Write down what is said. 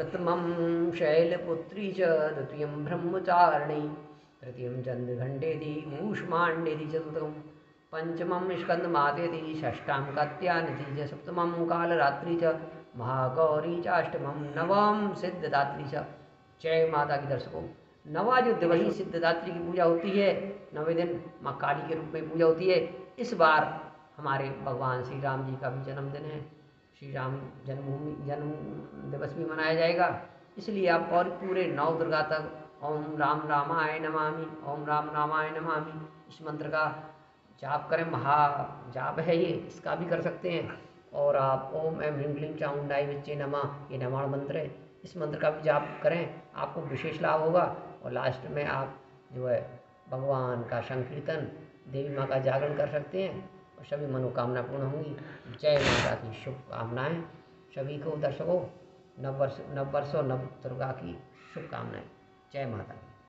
प्रथमं शैलपुत्री च, द्वितीयं ब्रह्मचारिणी, तृतीयं चन्द्रघण्टेति ऊष्माण्डेति चतुर्थं पञ्चमं स्कन्दमातेति षष्ठां कात्यायनिति च, सप्तमं कालरात्रि च, महागौरी चाष्टमं नवम सिद्धदात्री च। जय माता की दर्शकों। नवा जो दिवही सिद्धदात्री की पूजा होती है। नवे दिन माँ काली के रूप में पूजा होती है। इस बार हमारे भगवान श्री राम जी का भी जन्मदिन है। श्री राम जन्मभूमि, जन्म दिवस भी मनाया जाएगा। इसलिए आप और पूरे नौ दुर्गा तक ओम राम रामाय नमामि, ओम राम रामाय नमामि। इस मंत्र का जाप करें, महा जाप है ये, इसका भी कर सकते हैं। और आप ओम एम ह्रीं क्लीं चामुंडाई बच्चे नमा, ये नमाण मंत्र है। इस मंत्र का भी जाप करें, आपको विशेष लाभ होगा। और लास्ट में आप जो है, भगवान का संकीर्तन, देवी माँ का जागरण कर सकते हैं। और सभी मनोकामना पूर्ण होंगी जय माता की शुभकामनाएँ। सभी को दर्शकों, नव वर्ष नव वर्ष और नव दुर्गा की शुभकामनाएँ। जय माता